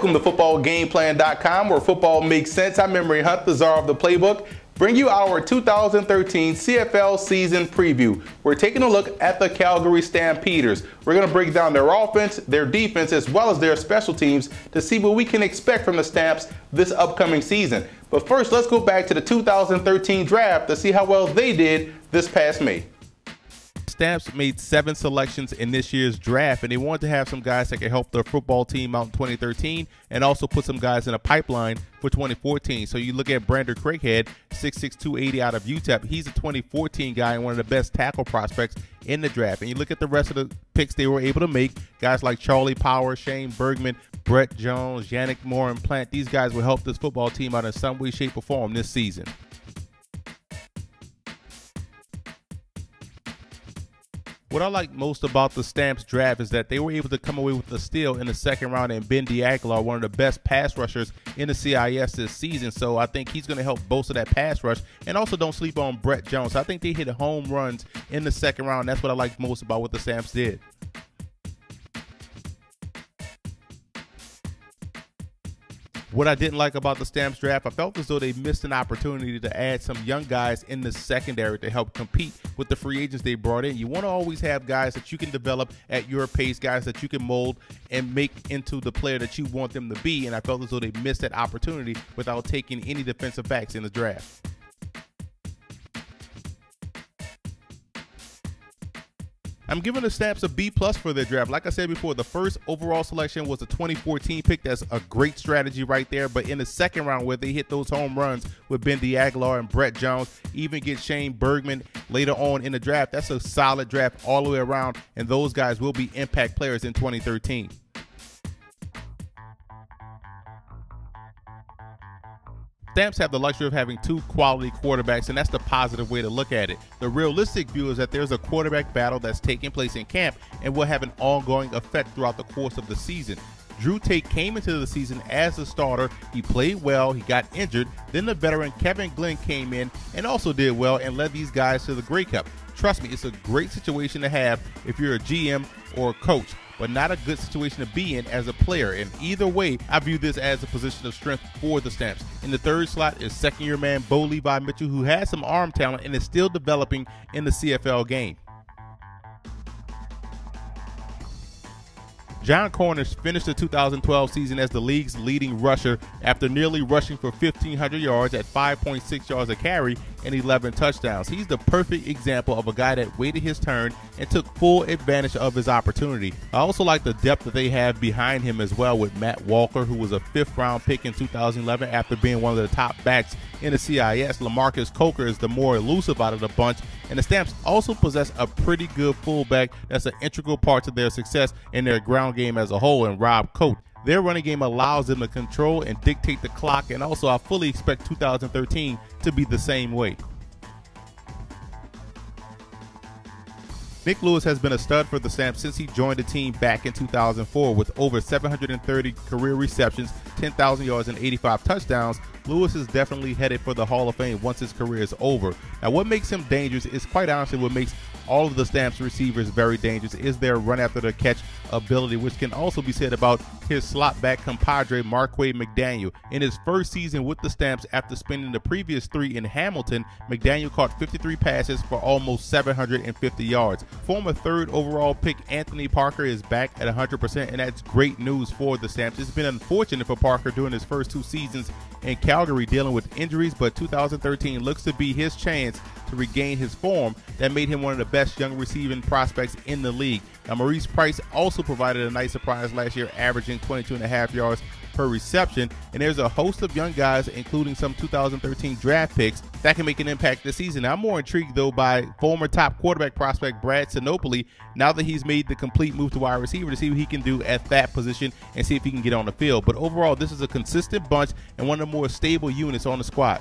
Welcome to FootballGamePlan.com, where football makes sense. I'm Emory Hunt, the czar of the playbook. Bring you our 2013 CFL season preview. We're taking a look at the Calgary Stampeders. We're going to break down their offense, their defense, as well as their special teams to see what we can expect from the Stamps this upcoming season. But first, let's go back to the 2013 draft to see how well they did this past May. Stamps made seven selections in this year's draft, and they wanted to have some guys that could help their football team out in 2013 and also put some guys in a pipeline for 2014. So you look at Brander Craighead, 6'6", 280 out of UTEP. He's a 2014 guy and one of the best tackle prospects in the draft. And you look at the rest of the picks they were able to make, guys like Charlie Power, Shane Bergman, Brett Jones, Yannick Moore, and Plant. These guys will help this football team out in some way, shape, or form this season. What I like most about the Stamps draft is that they were able to come away with a steal in the second round and Ben D'Aguilar, one of the best pass rushers in the CIS this season. So I think he's going to help bolster that pass rush. And also don't sleep on Brett Jones. I think they hit home runs in the second round. That's what I like most about what the Stamps did. What I didn't like about the Stamps draft, I felt as though they missed an opportunity to add some young guys in the secondary to help compete with the free agents they brought in. You want to always have guys that you can develop at your pace, guys that you can mold and make into the player that you want them to be. And I felt as though they missed that opportunity without taking any defensive backs in the draft. I'm giving the Stamps a B plus for their draft. Like I said before, the first overall selection was a 2014 pick. That's a great strategy right there. But in the second round, where they hit those home runs with Ben D'Aguilar and Brett Jones, even get Shane Bergman later on in the draft, that's a solid draft all the way around. And those guys will be impact players in 2013. Stamps have the luxury of having two quality quarterbacks, and that's the positive way to look at it. The realistic view is that there's a quarterback battle that's taking place in camp and will have an ongoing effect throughout the course of the season. Drew Tate came into the season as a starter. He played well, he got injured. Then the veteran Kevin Glenn came in and also did well and led these guys to the Grey Cup. Trust me, it's a great situation to have if you're a GM or a coach but not a good situation to be in as a player. And either way, I view this as a position of strength for the Stamps. In the third slot is second year man Bo Levi Mitchell, who has some arm talent and is still developing in the CFL game. Jon Cornish finished the 2012 season as the league's leading rusher after nearly rushing for 1,500 yards at 5.6 yards a carry and 11 touchdowns. He's the perfect example of a guy that waited his turn and took full advantage of his opportunity. I also like the depth that they have behind him as well with Matt Walker, who was a fifth round pick in 2011 after being one of the top backs in the CIS. Lamarcus Coker is the more elusive out of the bunch, and the Stamps also possess a pretty good fullback that's an integral part to their success in their ground game as a whole, and Rob Cote. Their running game allows them to control and dictate the clock, and also I fully expect 2013 to be the same way. Nik Lewis has been a stud for the Stamps since he joined the team back in 2004 with over 730 career receptions, 10,000 yards, and 85 touchdowns. Lewis is definitely headed for the Hall of Fame once his career is over. Now, what makes him dangerous is quite honestly what makes all of the Stamps receivers very dangerous is their run after the catch ability, which can also be said about his slot back compadre Marquay McDaniel. In his first season with the Stamps after spending the previous three in Hamilton, McDaniel caught 53 passes for almost 750 yards. Former third overall pick Anthony Parker is back at 100%, and that's great news for the Stamps. It's been unfortunate for Parker during his first two seasons in Calgary dealing with injuries, but 2013 looks to be his chance to regain his form that made him one of the best young receiving prospects in the league. Now, Maurice Price also provided a nice surprise last year, averaging 22 and a half yards per reception. And there's a host of young guys, including some 2013 draft picks, that can make an impact this season. I'm more intrigued, though, by former top quarterback prospect Brad Sinopoli now that he's made the complete move to wide receiver to see what he can do at that position and see if he can get on the field. But overall, this is a consistent bunch and one of the more stable units on the squad.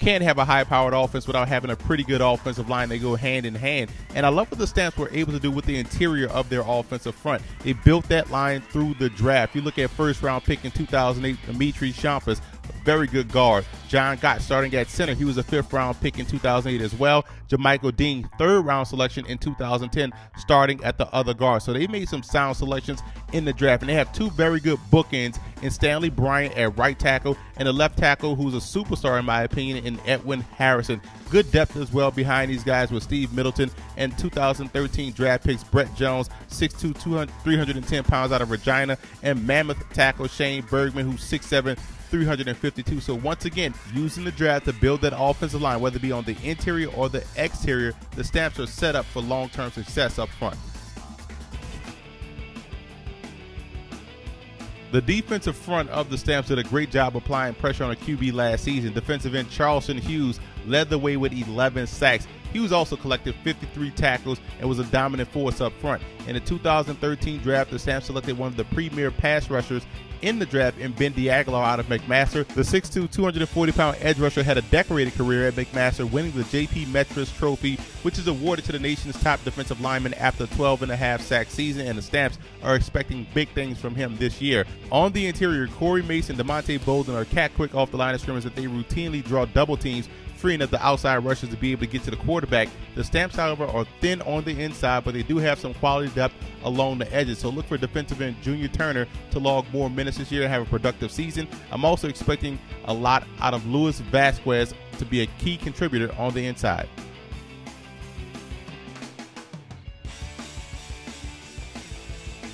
Can't have a high powered offense without having a pretty good offensive line. They go hand in hand. And I love what the Stamps were able to do with the interior of their offensive front. They built that line through the draft. You look at first round pick in 2008, Dimitri Tsoumpas, very good guard. Jon Gott starting at center. He was a fifth round pick in 2008 as well. JaMychal Dean, third round selection in 2010, starting at the other guard. So they made some sound selections in the draft, and they have two very good bookends in Stanley Bryant at right tackle and a left tackle who's a superstar in my opinion in Edwin Harrison. Good depth as well behind these guys with Steve Middleton and 2013 draft picks Brett Jones, 6'2", 310 pounds out of Regina, and mammoth tackle Shane Bergman, who's 6'7", 352. So once again, using the draft to build that offensive line, whether it be on the interior or the exterior, the Stamps are set up for long-term success up front. The defensive front of the Stamps did a great job applying pressure on a QB last season. Defensive end Charleston Hughes led the way with 11 sacks. Hughes also collected 53 tackles and was a dominant force up front. In the 2013 draft, the Sam selected one of the premier pass rushers in the draft in Ben D'Aguilar out of McMaster. The 6'2", 240-pound edge rusher had a decorated career at McMaster, winning the J.P. Metras Trophy, which is awarded to the nation's top defensive lineman after 12 and a half sack season, and the Stamps are expecting big things from him this year. On the interior, Corey Mason, Demonte Bolden are cat quick off the line of scrimmage that they routinely draw double teams freeing up the outside rushers to be able to get to the quarterback. The Stamps, however, are thin on the inside, but they do have some quality depth along the edges. So look for defensive end Junior Turner to log more minutes this year and have a productive season. I'm also expecting a lot out of Luis Vasquez to be a key contributor on the inside.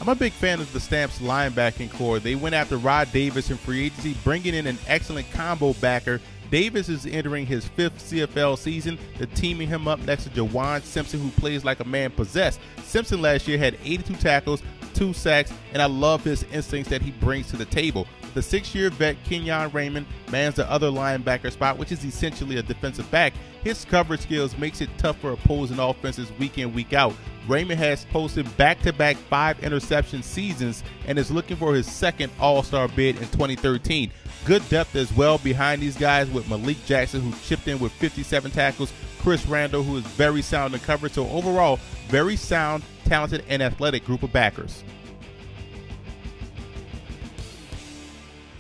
I'm a big fan of the Stamps linebacking core. They went after Rod Davis in free agency, bringing in an excellent combo backer Davis is entering his fifth CFL season. They're teaming him up next to Juwan Simpson, who plays like a man possessed. Simpson last year had 82 tackles, two sacks, and I love his instincts that he brings to the table. The six-year vet Keon Raymond mans the other linebacker spot, which is essentially a defensive back. His coverage skills makes it tough for opposing offenses week in, week out. Raymond has posted back-to-back five interception seasons and is looking for his second All-Star bid in 2013. Good depth as well behind these guys with Malik Jackson, who chipped in with 57 tackles, Chris Randall, who is very sound in coverage. So overall, very sound, talented, and athletic group of backers.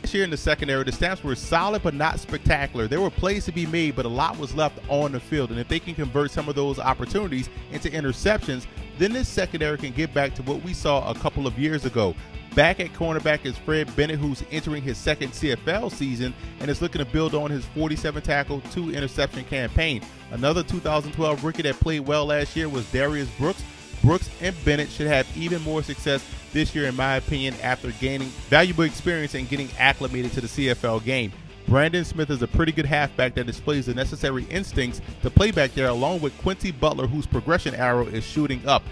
This year in the secondary, the Stamps were solid but not spectacular. There were plays to be made, but a lot was left on the field. And if they can convert some of those opportunities into interceptions, then this secondary can get back to what we saw a couple of years ago. Back at cornerback is Fred Bennett, who's entering his second CFL season and is looking to build on his 47 tackle, two interception campaign. Another 2012 rookie that played well last year was Darius Brooks. Brooks and Bennett should have even more success this year, in my opinion, after gaining valuable experience and getting acclimated to the CFL game. Brandon Smith is a pretty good halfback that displays the necessary instincts to play back there, along with Quincy Butler, whose progression arrow is shooting up.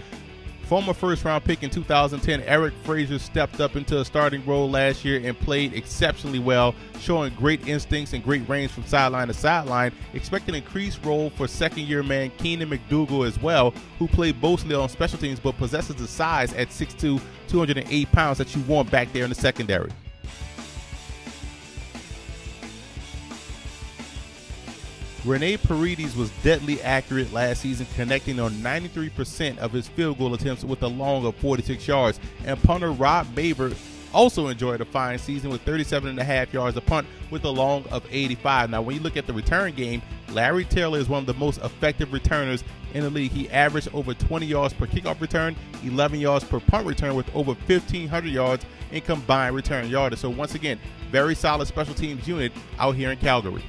Former first round pick in 2010, Eric Fraser stepped up into a starting role last year and played exceptionally well, showing great instincts and great range from sideline to sideline. Expect an increased role for second year man Keenan MacDougall as well, who played mostly on special teams but possesses the size at 6'2, 208 pounds that you want back there in the secondary. Rene Paredes was deadly accurate last season, connecting on 93% of his field goal attempts with a long of 46 yards. And punter Rob Maver also enjoyed a fine season with 37 and a half yards a punt with a long of 85. Now, when you look at the return game, Larry Taylor is one of the most effective returners in the league. He averaged over 20 yards per kickoff return, 11 yards per punt return with over 1,500 yards in combined return yardage. So once again, very solid special teams unit out here in Calgary.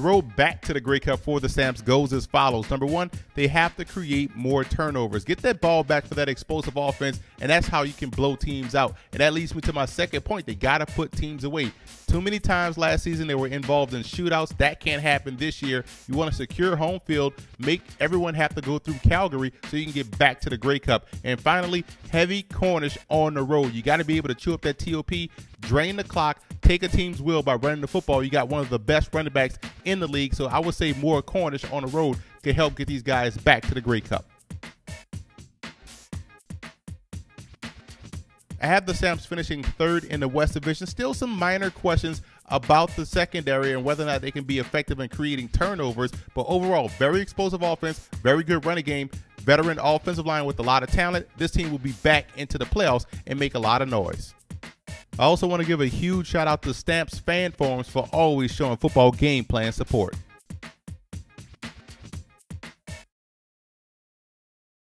The road back to the Grey Cup for the Stamps goes as follows. Number one, they have to create more turnovers. Get that ball back for that explosive offense, and that's how you can blow teams out. And that leads me to my second point. They got to put teams away. Too many times last season they were involved in shootouts. That can't happen this year. You want to secure home field, make everyone have to go through Calgary so you can get back to the Grey Cup. And finally, heavy Cornish on the road. You got to be able to chew up that TOP, drain the clock, take a team's will by running the football. You got one of the best running backs in the league. So I would say more Cornish on the road could help get these guys back to the Grey Cup. I have the Stamps finishing third in the West Division. Still some minor questions about the secondary and whether or not they can be effective in creating turnovers. But overall, very explosive offense, very good running game. veteran offensive line with a lot of talent, this team will be back into the playoffs and make a lot of noise. I also want to give a huge shout out to Stamps fan forums for always showing football game plan support.